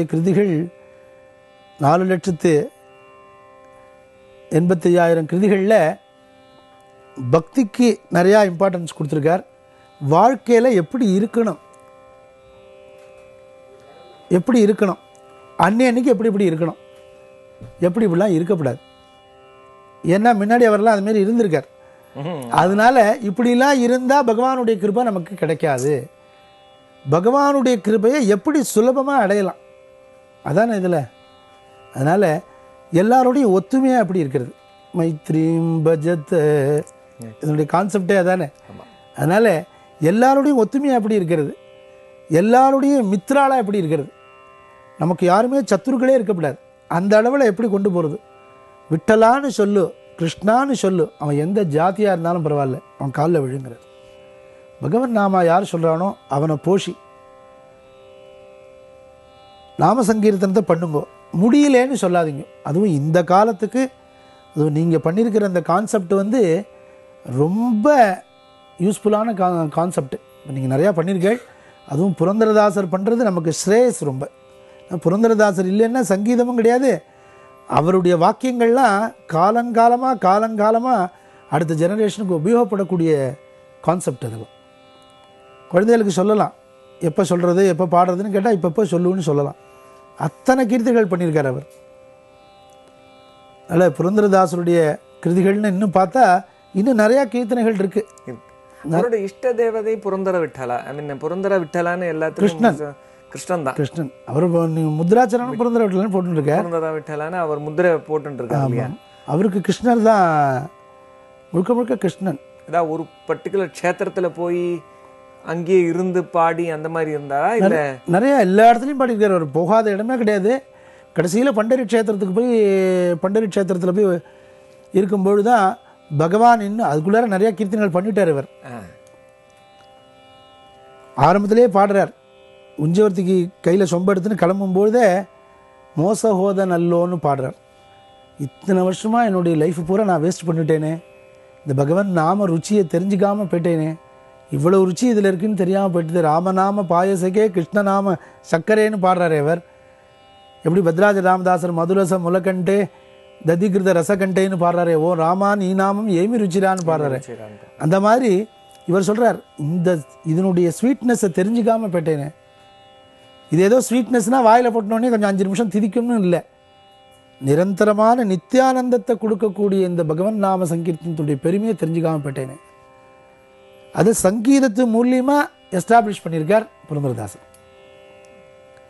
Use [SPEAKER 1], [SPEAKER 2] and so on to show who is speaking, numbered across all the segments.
[SPEAKER 1] கிருதிகள் நாலு லட்சத்து எண்பத்தையாயிரம் கிருதிகளில் பக்திக்கு நிறையா இம்பார்ட்டன்ஸ் கொடுத்துருக்கார். வாழ்க்கையில் எப்படி இருக்கணும்? எப்படி இருக்கணும்? அன்னை அன்னைக்கு எப்படி இப்படி இருக்கணும்? எப்படி இப்படிலாம் இருக்கக்கூடாது. ஏன்னா முன்னாடி அவரெல்லாம் அதுமாரி இருந்திருக்கார். அதனால இப்படிலாம் இருந்தால் பகவானுடைய கிருபை நமக்கு கிடைக்காது. பகவானுடைய கிருபையை எப்படி சுலபமாக அடையலாம்? அதானே இதில்? அதனால் எல்லாரோடையும் ஒத்துமையாக அப்படி இருக்கிறது. மைத்ரீம் பஜத் இதனுடைய கான்செப்டே அதானே. அதனால் எல்லாரோடையும் ஒத்துமையாக எப்படி இருக்கிறது. எல்லாரோடையும் மித்ராலாக எப்படி இருக்கிறது. நமக்கு யாருமே சத்துருக்களே இருக்கக்கூடாது. அந்த அளவில் எப்படி கொண்டு போகிறது விட்டலான்னு சொல்லு கிருஷ்ணான்னு சொல்லு. அவன் எந்த ஜாதியாக இருந்தாலும் பரவாயில்ல. அவன் காலில் விழுங்கிறது பகவன் நாம யார் சொல்கிறானோ அவனை போஷி. நாம சங்கீர்த்தனத்தை பண்ணுங்க. முடியலேன்னு சொல்லாதீங்க. அதுவும் இந்த காலத்துக்கு அதுவும் நீங்கள் பண்ணியிருக்கிற அந்த கான்செப்ட் வந்து ரொம்ப யூஸ்ஃபுல்லான கா கான்செப்ட் இப்போ நீங்கள் நிறையா பண்ணியிருக்கீள் அதுவும் புரந்தரதாசர் பண்ணுறது நமக்கு ஸ்ரேயஸ் ரொம்ப. புரந்தரதாசர் இல்லைன்னா சங்கீதமும் கிடையாது. அவருடைய வாக்கியங்கள்லாம் காலங்காலமாக காலங்காலமாக அடுத்த ஜெனரேஷனுக்கு உபயோகப்படக்கூடிய கான்செப்ட் அதெல்லாம் குழந்தைகளுக்கு சொல்லலாம். எப்போ சொல்கிறது எப்போ பாடுறதுன்னு கேட்டால் இப்போ எப்போ சொல்லுன்னு சொல்லலாம். அத்தனை கீர்த்திகள் பண்ணியிருக்கார் அவர். அதனால் புரந்தரதாசருடைய கிருதிகள்னு இன்னும் பார்த்தா இன்னும் நிறையா கீர்த்தனைகள் இருக்குது
[SPEAKER 2] இருக்கு. அவரோட இஷ்ட தேவதை புரந்தர விட்டலா ஐ மீன் புரந்தர விட்டலான்னு எல்லாத்துக்கும் கிருஷ்ணன். தான்.
[SPEAKER 1] கிருஷ்ணன். அவர் முத்ராச்சரணம் புரந்தர விட்டலன்னு போட்டுருக்கார்.
[SPEAKER 2] புரந்தர விட்டலான்னு அவர் இருக்காரு இல்லையா?
[SPEAKER 1] அவருக்கு கிருஷ்ணர் தான் முழுக்க முழுக்க கிருஷ்ணன்.
[SPEAKER 2] அதான் ஒரு பர்டிகுலர் க்ஷேத்திரத்துல போய் அங்கேயே இருந்து பாடி அந்த மாதிரி இருந்தாரா? இல்ல?
[SPEAKER 1] நிறைய எல்லா இடத்துலையும் பாடியிருக்கார் அவர் போகாத இடமே கிடையாது. கடைசியில் பண்டரி க்ஷேத்திரத்துக்கு போய் பண்டரி க்ஷேத்திரத்தில் போய் இருக்கும்பொழுது தான் பகவான் இன்னும் அதுக்குள்ளார நிறைய கீர்த்தனைகள் பண்ணிட்டார் இவர். ஆரம்பத்திலே பாடுறார். உஞ்சவர்த்திக்கு கையில் சொம்ப எடுத்துன்னு கிளம்பும்பொழுதே மோசஹோத நல்லோன்னு பாடுறார். இத்தனை வருஷமாக என்னுடைய லைஃப் பூரா நான் வேஸ்ட் பண்ணிட்டேனே. இந்த பகவான் நாம ருச்சியை தெரிஞ்சுக்காம போயிட்டேனே. இவ்வளோ ருச்சி இதில் இருக்குன்னு தெரியாமல் போயிட்டுது. ராமநாம பாயசகே கிருஷ்ணநாம சக்கரேன்னு பாடுறாரு இவர். எப்படி பத்ராஜ ராமதாசர் மதுரச முலக்கண்டே ததிகிருத ரசகண்டேன்னு பாடுறாரே. ஓ ராமா நீ நாமம் ஏமி ருச்சிரான்னு பாடுறாரு.
[SPEAKER 2] அந்த-
[SPEAKER 1] மாதிரி இவர் சொல்றார் இந்த இதனுடைய ஸ்வீட்னஸை தெரிஞ்சுக்காம போயிட்டேனே. இது ஏதோ ஸ்வீட்னஸ்னால் வாயில் போட்டோன்னே கொஞ்சம் அஞ்சு நிமிஷம் திதிக்கும்னு இல்லை. நிரந்தரமான நித்தியானந்தத்தை கொடுக்கக்கூடிய இந்த பகவன் நாம சங்கீர்த்தனத்துடைய பெருமையை தெரிஞ்சுக்காம போயிட்டேனே. அது சங்கீதத்து மூலியமாக எஸ்டாப்ளிஷ் பண்ணியிருக்கார் புரந்தரதாசன்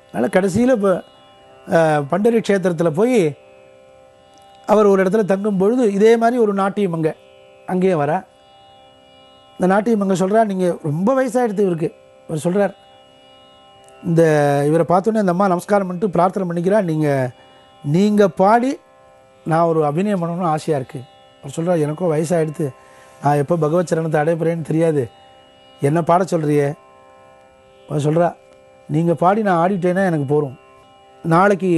[SPEAKER 1] அதனால் கடைசியில் இப்போ பண்டரி க்ஷேத்திரத்தில் போய் அவர் ஒரு இடத்துல தங்கும் பொழுது இதே மாதிரி ஒரு நாட்டியம் அங்கே அங்கேயே வர. இந்த நாட்டியம் அங்கே சொல்கிறா நீங்கள் ரொம்ப வயசாகிடுது இவருக்கு. அவர் சொல்கிறார் இந்த இவரை பார்த்தோன்னே இந்த அம்மா நமஸ்காரம் பண்ணிட்டு பிரார்த்தனை பண்ணிக்கிறா நீங்கள் நீங்கள் பாடி நான் ஒரு அபிநயம் பண்ணணும்னு ஆசையாக இருக்குது அவர் சொல்கிறார் எனக்கும் வயசாகிடுது நான் எப்போ பகவத் சரணத்தை அடைப்புறேன்னு தெரியாது. என்ன பாட சொல்கிறியே சொல்கிறா நீங்கள் பாடி நான் ஆடிட்டேன்னா எனக்கு போகிறோம் நாளைக்கு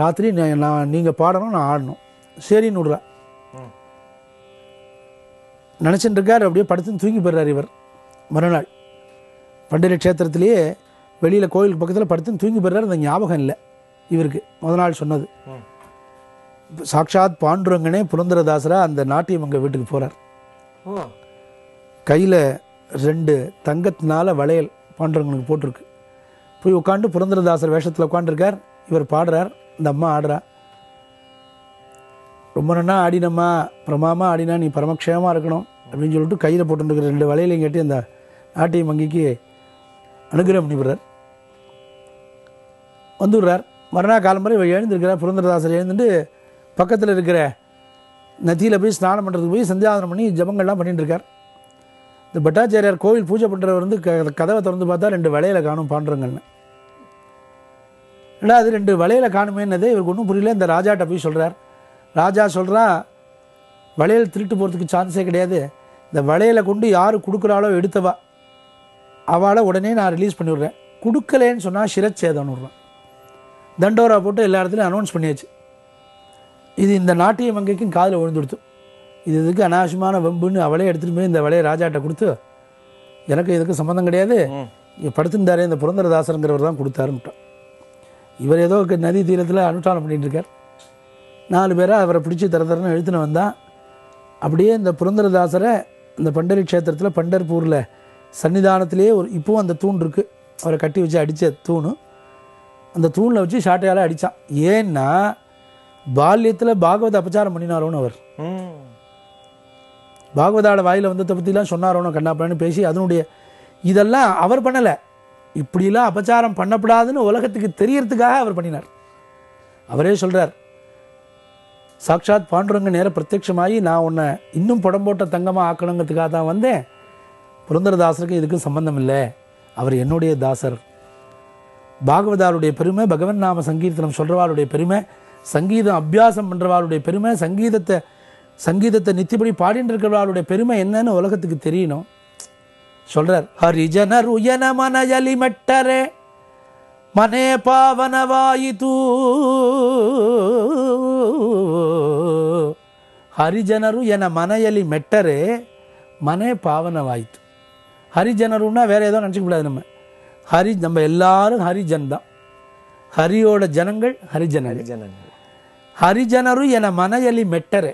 [SPEAKER 1] ராத்திரி நான் நீங்கள் பாடணும் நான் ஆடணும். சரின்னு விட்றா. நினச்சிட்டு இருக்கார் அப்படியே படுத்துன்னு தூங்கி போயிடுறார் இவர். மறுநாள் பண்டரி க்ஷேத்திரத்திலேயே வெளியில் கோயிலுக்கு பக்கத்தில் படுத்துன்னு தூங்கி போயிடுறாரு அந்த ஞாபகம் இல்லை இவருக்கு. முத நாள் சொன்னது. சாக்ஷாத் பாண்டுரங்கனே புரந்தரதாசரா அந்த நாட்டியம் அங்கே வீட்டுக்கு போகிறார் கையில் ரெண்டு தங்கத்தினால வளையல் பாண்டவங்களுக்கு போட்டிருக்கு. போய் உட்காந்து புரந்தரதாசர் வேஷத்தில் உட்காந்துருக்கார் இவர் பாடுறார். இந்த அம்மா ஆடுறா. ரொம்ப நன்னா ஆடினம்மா. பிரமாமா ஆடினா நீ பரமக்ஷேமாக இருக்கணும் அப்படின்னு சொல்லிட்டு கையில் போட்டுருக்கிற ரெண்டு வளையலையும் கட்டி அந்த நாட்டியம் வங்கிக்கு அனுகிரகம் பண்ணிவிடுறார் வந்துடுறார். மறுநாள் காலம்பரை இவர் எழுந்திருக்கிறார். புரந்தரதாசர் எழுந்துட்டு பக்கத்தில் இருக்கிற நதியில் போய் ஸ்நானம் பண்ணுறதுக்கு போய் சந்தியாதனம் பண்ணி ஜபங்கள்லாம் பண்ணிட்டு இருக்கார் இந்த பட்டாச்சாரியார் கோவில் பூஜை பண்ணுறவர் வந்து க கதவை திறந்து பார்த்தா ரெண்டு வளையல காணும் பாண்டுறங்கன்னு இல்லை அது ரெண்டு வளையலை காணுமேன்னதே இவருக்கு ஒன்றும் புரியல. இந்த ராஜாட்ட போய் சொல்கிறார் ராஜா சொல்கிறா வளையல் திருட்டு போகிறதுக்கு சான்ஸே கிடையாது. இந்த வளையலை கொண்டு யார் கொடுக்குறாளோ எடுத்தவா. அவளை உடனே நான் ரிலீஸ் பண்ணிவிடுறேன் கொடுக்கலேன்னு சொன்னால் சிரச்சேதம் விடுறேன். தண்டோரா போட்டு எல்லா இடத்துலையும் அனௌன்ஸ் பண்ணியாச்சு. இது இந்த நாட்டிய மங்கைக்கும் காதில் விழுந்துடுத்து. இது இதுக்கு அனாவசியமான வம்புன்னு அவளே எடுத்துகிட்டு போய் இந்த வலையை ராஜாட்ட கொடுத்து எனக்கு இதுக்கு சம்மந்தம் கிடையாது. படுத்திருந்தாரே இந்த புரந்தரதாசருங்கிறவர் தான் கொடுத்தாருன்ட்டான். இவர் ஏதோ நதி தீரத்தில் அனுஷ்டானம் இருக்கார். நாலு பேரை அவரை பிடிச்சி தர தரன்னு இழுத்துன்னு வந்தான். அப்படியே இந்த புரந்தரதாசரை இந்த பண்டரி க்ஷேத்திரத்தில் பண்டர்பூரில் சன்னிதானத்திலேயே ஒரு இப்போவும் அந்த தூண் இருக்குது அவரை கட்டி வச்சு அடித்த தூணு. அந்த தூணில் வச்சு சாட்டையால் அடித்தான் ஏன்னா பால்யத்தில் பாகவத அபச்சாரம் பண்ணினாரோன்னு அவர். பாகவதாட வாயில் வந்ததை பற்றிலாம் சொன்னாரோனோ கண்ணாப்பண்ணு பேசி அதனுடைய இதெல்லாம் அவர் பண்ணலை. இப்படிலாம் அபச்சாரம் பண்ணப்படாதுன்னு உலகத்துக்கு தெரியறதுக்காக அவர் பண்ணினார். அவரே சொல்கிறார் சாட்சாத் பாண்டுரங்க நேர பிரத்யட்சமாகி நான் உன்னை இன்னும் புடம் போட்ட தங்கமாக ஆக்கணுங்கிறதுக்காக தான் வந்தேன். புரந்தரதாசருக்கு இதுக்கும் சம்பந்தம் இல்லை. அவர் என்னுடைய தாசர். பாகவதாருடைய பெருமை பகவன் நாம சங்கீர்த்தனம் சொல்கிறவாளுடைய பெருமை சங்கீதம் அபியாசம் பண்ணுறவாளுடைய பெருமை சங்கீதத்தை சங்கீதத்தை நித்தியபடி பாடிட்டு இருக்கிறவாளுடைய பெருமை என்னன்னு உலகத்துக்கு தெரியணும் சொல்றார் ஹரிஜனர் உயன மனயலி மெட்டரே ಮನೆ ಪಾವನವಾಯಿತು ಹರಿಜನರು ಎನ ಮನೆಯಲ್ಲಿ ಮೆಟ್ಟರೆ ಮನೆ ಪಾವನವಾಯಿತು ஹரிஜனருன்னா வேற ஏதோ நினச்சிக்க கூடாது நம்ம ஹரி நம்ம எல்லாரும் ஹரிஜன் தான் ஹரியோட ஜனங்கள் ஹரிஜனங்கள்
[SPEAKER 2] ஜனங்கள்
[SPEAKER 1] ஹரிஜனரு என மனையலி மெட்டரு.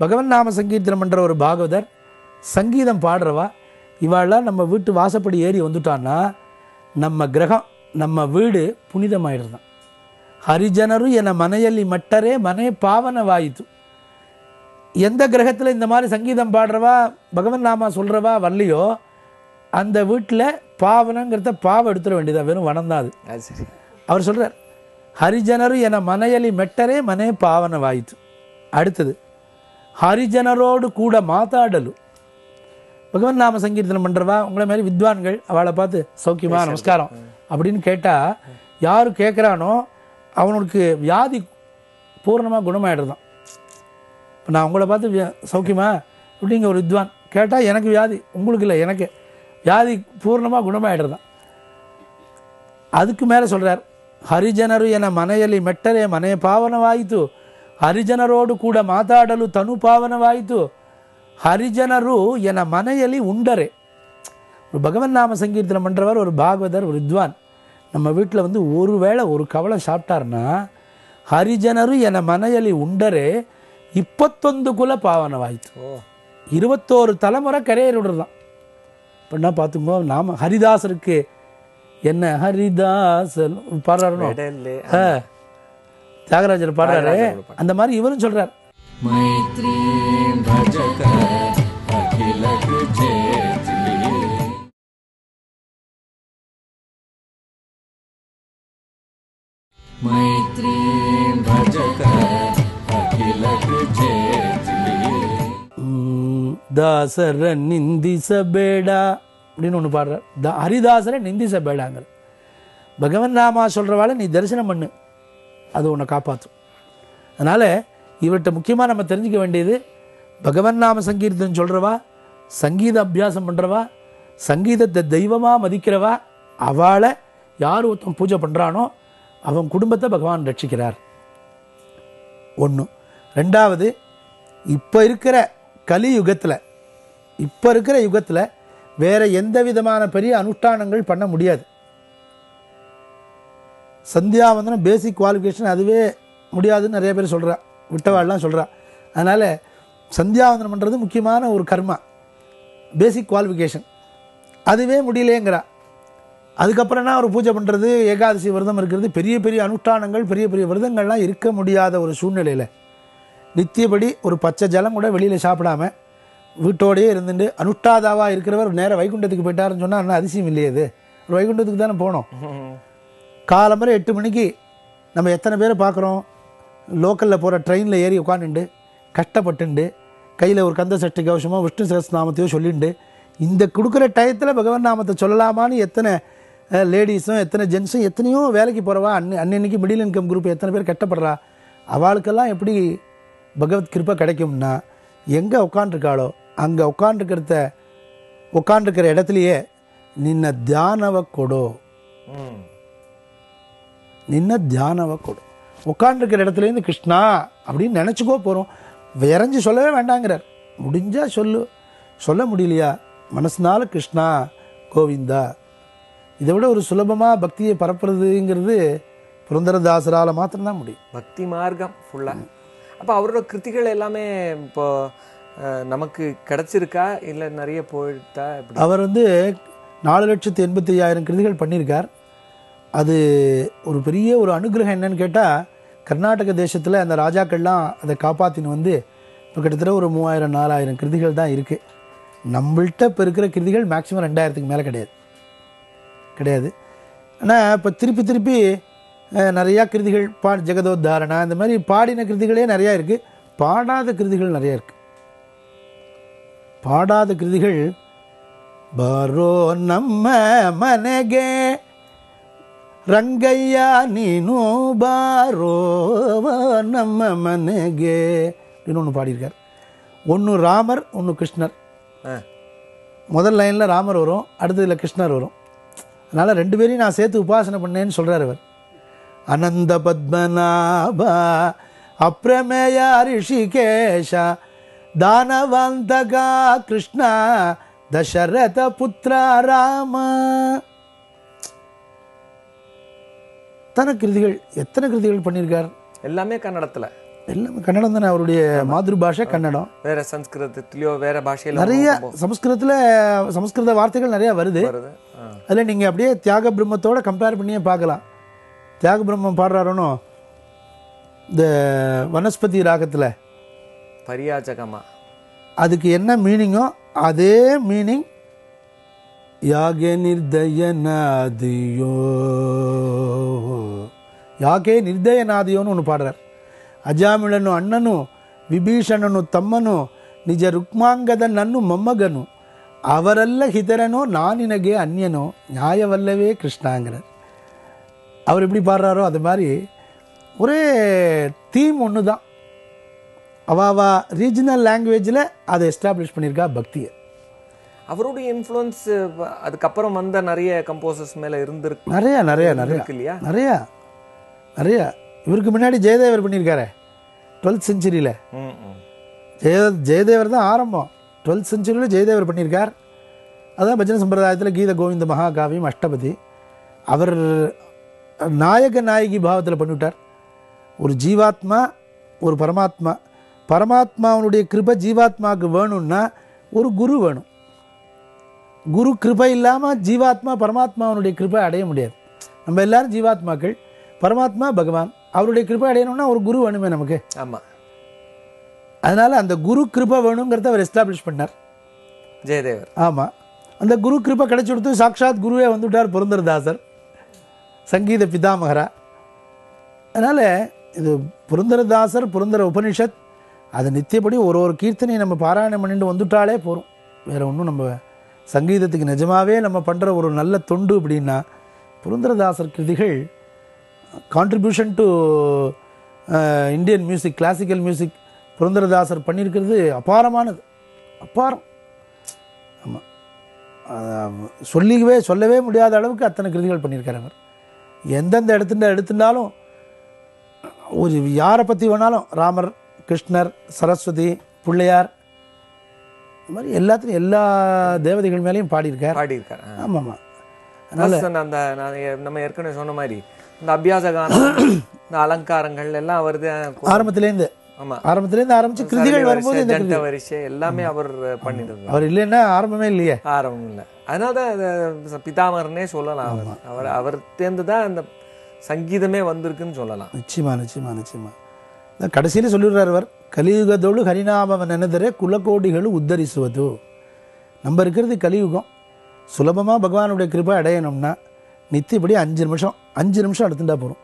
[SPEAKER 1] பகவன் நாம சங்கீர்த்தனம் பண்ணுற ஒரு பாகவதர் சங்கீதம் பாடுறவா இவாளெல்லாம் நம்ம வீட்டு வாசப்படி ஏறி வந்துட்டான்னா நம்ம கிரகம் நம்ம வீடு புனிதமாயிடுதான் ஹரிஜனரு என மனையலி மட்டரே மனை பாவனவாயித்து எந்த கிரகத்தில் இந்த மாதிரி சங்கீதம் பாடுறவா பகவன் நாமா சொல்கிறவா வரலையோ அந்த வீட்டில் பாவனங்கிறத பாவம் எடுத்துட வேண்டியதா வெறும் வனம் தான் அது அவர் சொல்றார் ಹರಿಜನರು என மனையலி மெட்டரே மனே ಪಾವನವಾಯಿತು அடுத்தது ஹரிஜனரோடு கூட மாதாடலு பகவான் நாம சங்கீர்த்தனம் பண்ணுறவா உங்களை மாதிரி வித்வான்கள் அவளை பார்த்து சௌக்கியமா நமஸ்காரம் அப்படின்னு கேட்டால் யார் கேட்குறானோ அவனுக்கு வியாதி பூர்ணமாக குணமாயிடுதான் இப்போ நான் உங்களை பார்த்து சௌக்கியமா? அப்படிங்க ஒரு வித்வான் கேட்டால் எனக்கு வியாதி உங்களுக்கு இல்லை எனக்கு. வியாதி பூர்ணமாக குணமாயிடுறதான். அதுக்கு மேலே சொல்கிறார் ಹರಿಜನರು ಎನ ಮನೆಯಲ್ಲಿ ಮೆಟ್ಟರೆ ಮನೆ ಪಾವನವಾಯಿತು ಹರಿಜನರೋಡು ಕೂಡ ಮಾತಾಡಲು ತನು ಪಾವನವಾಯಿತು ஹரிஜனரு என மனையலி உண்டரே ஒரு பகவன் நாம சங்கீர்த்தனம் பண்ணுறவர் ஒரு பாகவதர் ஒரு வித்வான் நம்ம வீட்டில் வந்து ஒரு வேளை ஒரு கவலை சாப்பிட்டாருன்னா ஹரிஜனரு என மனையலி உண்டரே ಇಪ್ಪತ್ತೊಂದು ಕುಲ ಪಾವನವಾಯಿತು
[SPEAKER 2] ஓ
[SPEAKER 1] இருபத்தோரு தலைமுறை கரையேறி விடுறதான் அப்படின்னா பார்த்துக்கோ நாம ஹரிதாசருக்கு என்ன ஹரிதாசன் பாடுறாரு. தியாகராஜர் பாடுறாரு. அந்த மாதிரி இவரும் சொல்றார். நிந்தி சபேடா. அப்படின்னு ஒன்று பாடுறார் த ஹரிதாசரை நிந்திச பேடாங்கிற பகவன் ராமா சொல்கிறவாள நீ தரிசனம் பண்ணு. அது உன்னை காப்பாற்றும் அதனால் இவர்கிட்ட முக்கியமாக நம்ம தெரிஞ்சுக்க வேண்டியது பகவன் நாம சங்கீர்த்தன் சொல்கிறவா சங்கீத அபியாசம் பண்ணுறவா சங்கீதத்தை தெய்வமாக மதிக்கிறவா அவளை யார் ஒருத்தன் பூஜை பண்ணுறானோ அவன் குடும்பத்தை பகவான் ரட்சிக்கிறார். ஒன்று ரெண்டாவது இப்போ இருக்கிற கலியுகத்தில் இப்போ இருக்கிற யுகத்தில் வேற எந்த விதமான பெரிய அனுஷ்டானங்கள் பண்ண முடியாது. சந்தியாவந்தனம் பேசிக் குவாலிஃபிகேஷன் அதுவே முடியாதுன்னு நிறைய பேர் சொல்கிறா விட்டவாள்லாம் சொல்கிறா அதனால் சந்தியாவந்தனம் பண்ணுறது முக்கியமான ஒரு கர்மா பேசிக் குவாலிஃபிகேஷன் அதுவே முடியலேங்கிறா. அதுக்கப்புறம்னா ஒரு பூஜை பண்ணுறது ஏகாதசி விரதம் இருக்கிறது பெரிய பெரிய அனுஷ்டானங்கள் பெரிய பெரிய விரதங்கள்லாம் இருக்க முடியாத ஒரு சூழ்நிலையில் நித்தியபடி ஒரு பச்சை ஜலம் கூட வெளியில் சாப்பிடாம வீட்டோடயே இருந்துட்டு அனுஷ்டாதாவாக இருக்கிறவர் நேராக வைகுண்டத்துக்கு போயிட்டாருன்னு சொன்னால் என்ன அதிசயம் இல்லையே அது வைகுண்டத்துக்கு தானே போனோம். காலம்பரை எட்டு மணிக்கு நம்ம எத்தனை பேரை பார்க்குறோம்? லோக்கலில் போகிற ட்ரெயினில் ஏறி உட்காந்துண்டு கஷ்டப்பட்டுண்டு கையில் ஒரு கந்த சஷ்டி கவசமோ விஷ்ணு சகஸ்நாமத்தையோ சொல்லிண்டு இந்த கொடுக்குற டயத்தில் பகவன் நாமத்தை சொல்லலாமான்னு எத்தனை லேடிஸும் எத்தனை ஜென்ஸும் எத்தனையோ வேலைக்கு போகிறவா அன் அன்னன்னைக்கு மிடில் இன்கம் குரூப் எத்தனை பேர் கட்டப்படுறா அவளுக்கெல்லாம் எப்படி பகவத் கிருப்பை கிடைக்கும்னா எங்கே உட்காண்ட்ருக்காளோ அங்கே உட்காண்ட்ருக்கிறத உட்காண்ட்ருக்கிற இடத்துலையே நின்ன தியானவ கொடோ. நின்ன தியானவ கொடு. உட்காண்டிருக்கிற இடத்துலேருந்து கிருஷ்ணா அப்படின்னு நினச்சிக்கோ போகிறோம் விரைஞ்சு சொல்லவே வேண்டாங்கிறார். முடிஞ்சா சொல்லு. சொல்ல முடியலையா? மனசுனால கிருஷ்ணா கோவிந்தா இதை விட ஒரு சுலபமாக பக்தியை பரப்புறதுங்கிறது புரந்தரதாசரால் மாத்திரம்தான் முடியும்.
[SPEAKER 2] பக்தி மார்க்கம் ஃபுல்லா அப்ப அவரோட கிருத்திகள் எல்லாமே இப்போ நமக்கு கிடைச்சிருக்கா இல்லை நிறைய போயிட்டா
[SPEAKER 1] அவர் வந்து நாலு லட்சத்து எண்பத்தி ஐயாயிரம் கிருதிகள் பண்ணியிருக்கார். அது ஒரு பெரிய ஒரு அனுகிரகம் என்னன்னு கேட்டால் கர்நாடக தேசத்தில் அந்த ராஜாக்கள்லாம் அதை காப்பாற்றின்னு வந்து இப்போ கிட்டத்தட்ட ஒரு மூவாயிரம் நாலாயிரம் கிருதிகள் தான் இருக்குது நம்மள்கிட்ட இப்போ இருக்கிற கிருதிகள் மேக்ஸிமம் ரெண்டாயிரத்துக்கு மேலே கிடையாது. கிடையாது. ஆனால் இப்போ திருப்பி திருப்பி நிறையா கிருதிகள் பா ஜெகதோத்தாரணா இந்த மாதிரி பாடின கிருதிகளே நிறையா இருக்குது பாடாத கிருதிகள் நிறையா இருக்குது ಪಾಡಾದ ಕೃತಿಗಳು ಬರೋ ನಮ್ಮ ಮನೆಗೆ ರಂಗಯ್ಯ ನೀನು ಬಾರೋ ನಮ್ಮ ಮನೆಗೆ இன்னொன்று பாடியிருக்கார் ஒன்று ராமர் ஒன்று கிருஷ்ணர்
[SPEAKER 2] ஆ.
[SPEAKER 1] முதல் லைனில் ராமர் வரும் அடுத்ததில் கிருஷ்ணர் வரும் அதனால் ரெண்டு பேரையும் நான் சேர்த்து உபாசனை பண்ணேன்னு சொல்கிறார் அவர் அனந்த பத்மநாபா அப்ரமேய ரிஷிகேஷ தானவந்தகா கிருஷ்ண தசரத புத்திர ராம எத்தனை கிருதிகள் எத்தனை கிருதிகள் பண்ணியிருக்கார்
[SPEAKER 2] எல்லாமே கன்னடத்துல
[SPEAKER 1] எல்லாமே கன்னடம் தானே அவருடைய மாதృ பாஷை கன்னடம்
[SPEAKER 2] வேற சம்ஸ்கிருதத்திலயோ வேற பாஷையில
[SPEAKER 1] நிறைய சமஸ்கிருதத்தில் சமஸ்கிருத வார்த்தைகள் நிறைய வருது. அதில் நீங்கள் அப்படியே தியாக பிரம்மத்தோட கம்பேர் பண்ணியே பார்க்கலாம் தியாக பிரம்மம் பாடுறாரோனோ இந்த வனஸ்பதி ராகத்தில்
[SPEAKER 2] பரியாஜகமா
[SPEAKER 1] அதுக்கு என்ன மீனிங்கோ அதே மீனிங் யாகே நிர்தயநாதியோ யாகே நிர்தயநாதியோன்னு ஒன்று பாடுறார் ಅಜಾಮಿಳನು ಅಣ್ಣನು ವಿಭೀಷಣನು ತಮ್ಮನು ನಿಜ ರುಕ್ಮಾಂಗದ ನನ್ನು ಮೊಮ್ಮಗನು ಅವರೆಲ್ಲ ಹಿತರನೋ ನಾನಿನಗೆ ಅನ್ಯನೋ நியாயவல்லவே கிருஷ்ணாங்கிறார் அவர் எப்படி பாடுறாரோ அது மாதிரி ஒரே தீம் ஒன்று தான் அவாவா ரீஜனல் லாங்குவேஜில் அதை எஸ்டாப்ளிஷ் பண்ணியிருக்கா பக்தியை.
[SPEAKER 2] அவருடைய இன்ஃப்ளூயன்ஸ் அதுக்கப்புறம் வந்த நிறைய கம்போசர்ஸ் மேல இருந்திருக்கு
[SPEAKER 1] நிறையா நிறையா நிறையா.
[SPEAKER 2] இல்லையா?
[SPEAKER 1] நிறையா. நிறையா. இவருக்கு முன்னாடி ஜெயதேவர் பண்ணியிருக்காரே டுவெல்த் செஞ்சுரியில். ஜெய ஜெயதேவர் தான் ஆரம்பம். டுவெல்த் செஞ்சுரியில் ஜெயதேவர் பண்ணியிருக்கார். அதான் பஜன சம்பிரதாயத்தில் கீத கோவிந்த மகாகாவியம் அஷ்டபதி. அவர் நாயக நாயகி பாவத்தில் பண்ணிவிட்டார். ஒரு ஜீவாத்மா ஒரு பரமாத்மா. பரமாத்மாவனுடைய கிருபை ஜீவாத்மாவுக்கு வேணும்னா ஒரு குரு வேணும். குரு கிருபை இல்லாமல் ஜீவாத்மா பரமாத்மாவனுடைய கிருபை அடைய முடியாது. நம்ம எல்லாரும் ஜீவாத்மாக்கள். பரமாத்மா பகவான் அவருடைய கிருபை அடையணும்னா ஒரு குரு வேணுமே நமக்கு.
[SPEAKER 2] ஆமா.
[SPEAKER 1] அதனால அந்த குரு கிருபை வேணுங்கிறத அவர் எஸ்டாப்ளிஷ் பண்ணார்.
[SPEAKER 2] ஜெயதேவர்.
[SPEAKER 1] ஆமாம் அந்த குரு கிருபை கிடைச்சி கொடுத்து சாக்ஷாத் குருவே வந்துவிட்டார் புரந்தரதாசர். சங்கீத பிதாமகரா. அதனால் இது புரந்தரதாசர் புரந்தர உபனிஷத் அது நித்தியப்படி ஒரு ஒரு கீர்த்தனையை நம்ம பாராயணம் பண்ணிட்டு வந்துட்டாலே போகிறோம் வேறு ஒன்றும் நம்ம சங்கீதத்துக்கு நிஜமாவே நம்ம பண்ணுற ஒரு நல்ல தொண்டு அப்படின்னா Purandaradasar கிருதிகள் contribution to Indian music classical music Purandaradasar பண்ணியிருக்கிறது அபாரமானது. அபாரம். ஆமாம் சொல்லிக்கவே சொல்லவே முடியாத அளவுக்கு அத்தனை கிருதிகள் பண்ணியிருக்காரு அவர். எந்தெந்த இடத்துல எடுத்துட்டாலும் ஒரு யாரை பற்றி வேணாலும் ராமர் கிருஷ்ணர் சரஸ்வதி பிள்ளையார் இந்த மாதிரி எல்லாத்துலையும் எல்லா தேவதைகள் மேலேயும் பாடியிருக்கார்.
[SPEAKER 2] பாடியிருக்காரு.
[SPEAKER 1] ஆமாம். ஆமாம்
[SPEAKER 2] அந்த நம்ம ஏற்கனவே சொன்ன மாதிரி இந்த அபியாச கானம் இந்த அலங்காரங்கள் எல்லாம் வருது
[SPEAKER 1] ஆரம்பத்துலேருந்து
[SPEAKER 2] ஆமா.
[SPEAKER 1] ஆரம்பத்துலேருந்து ஆரம்பித்து கிருதிகள் வரும்போது இந்த
[SPEAKER 2] வரிசை எல்லாமே அவர் பண்ணிட்டு
[SPEAKER 1] அவர் இல்லைன்னா ஆரம்பமே இல்லையே.
[SPEAKER 2] ஆரம்பம் இல்லை. அதனால தான் அது பிதாமகர்னே சொல்லலாம் அவர். அவர் அவர் தேர்ந்து தான் அந்த சங்கீதமே வந்திருக்குன்னு சொல்லலாம்.
[SPEAKER 1] நிச்சயமா நிச்சயமா நிச்சயமா. கடைசியில் சொல்லிடுறார் அவர் கலியுகத்தோடு ஹரிநாமம் நினைதரே குலக்கோடிகளும் உத்தரிசுவது. நம்ம இருக்கிறது கலியுகம். சுலபமாக பகவானுடைய கிருப்பை அடையணும்னா நித்தியப்படி அஞ்சு நிமிஷம் அஞ்சு நிமிஷம் எடுத்துட்டா போகிறோம்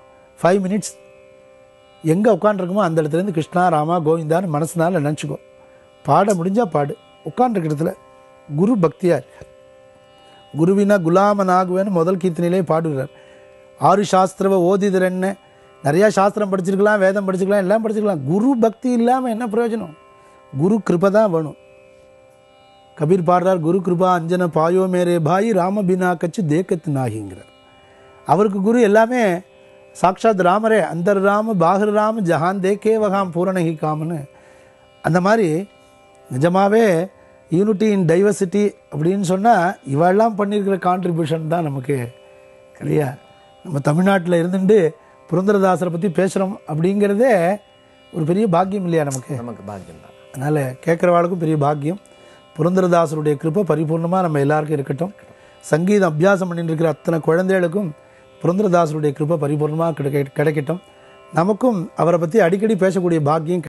[SPEAKER 1] ஃபைவ் மினிட்ஸ் எங்கே உட்காந்துருக்குமோ அந்த இடத்துலேருந்து கிருஷ்ணா ராமா கோவிந்தான்னு மனசுனால நினச்சிக்கோ. பாட முடிஞ்சால் பாடு. உட்காந்துருக்க இடத்துல குரு பக்தியார். குருவினா குலாமன் ஆகுவேன்னு முதல் கீர்த்தனையிலே பாடுகிறார் ஆறு சாஸ்திரவ ஓதிதர் என்ன? நிறையா சாஸ்திரம் படிச்சிருக்கலாம் வேதம் படிச்சிருக்கலாம் எல்லாம் படிச்சிருக்கலாம். குரு பக்தி இல்லாமல் என்ன பிரயோஜனம்? குரு கிருபை தான் வேணும். கபீர் பாடுறார் குரு கிருபா அஞ்சன பாயோ மேரே பாய் ராமபினா கச்சு தேக்கத்து நாகிங்கிறார். அவருக்கு குரு எல்லாமே சாக்ஷாத் ராமரே அந்தர் ராம பாகர் ராம ஜஹான் தேக்கே வகாம் பூரணகி காமன்னு அந்த மாதிரி நிஜமாவே யூனிட்டி இன் டைவர்சிட்டி அப்படின்னு சொன்னால் இவெல்லாம் பண்ணியிருக்கிற கான்ட்ரிபியூஷன் தான் நமக்கு இல்லையா நம்ம தமிழ்நாட்டில் இருந்துட்டு புரந்தரதாசரை பற்றி பேசுகிறோம் அப்படிங்கிறதே ஒரு பெரிய பாக்கியம் இல்லையா நமக்கு?
[SPEAKER 2] நமக்கு பாக்கியம் தான்.
[SPEAKER 1] அதனால் கேட்குறவாளுக்கும் பெரிய பாக்கியம். புரந்தரதாசருடைய கிருப்பை பரிபூர்ணமாக நம்ம எல்லாருக்கும் இருக்கட்டும். சங்கீதம் அபியாசம் பண்ணிட்டு இருக்கிற அத்தனை குழந்தைகளுக்கும் புரந்தரதாசருடைய கிருப்பை பரிபூர்ணமாக கிடைக்க கிடைக்கட்டும். நமக்கும் அவரை பற்றி அடிக்கடி பேசக்கூடிய பாக்கியம்